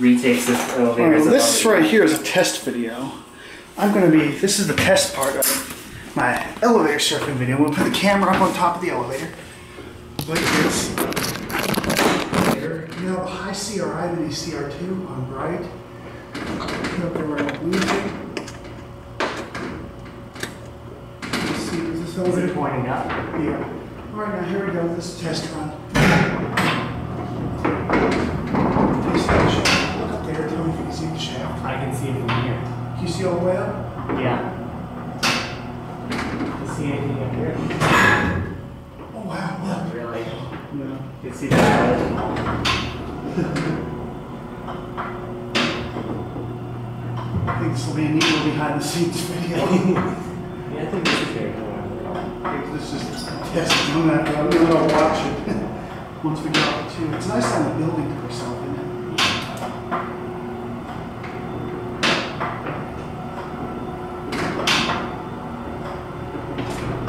retakes this All elevator. right, as well, a this elevator. right here is a test video. I'm gonna be, this is the test part of my elevator surfing video. I'm gonna put the camera up on top of the elevator. Like this. There. You know, high CRI than a CR2 on bright. Put up there where I don't lose it. Let's see, is this Is elevator? it pointing up? Yeah. All right, now here we go. This is test run. This is the shaft. Look up there. Tell me if you can see the shaft. I can see it from here. Can you see all the way up? Yeah. Can you see anything up here? Oh wow, look. Really? No. You can see that. I think this will be a neat little behind the scenes video. Yeah, I think this is very cool. this is a test. I'm gonna, I'm gonna watch it once we get off too. It's nice on the building to yourself, isn't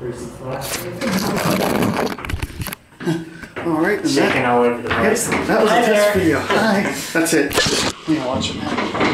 All right. and that- Shaking all over the Yes, place. that was a Hi test there. video. Hi. That's it. Let me watch it now.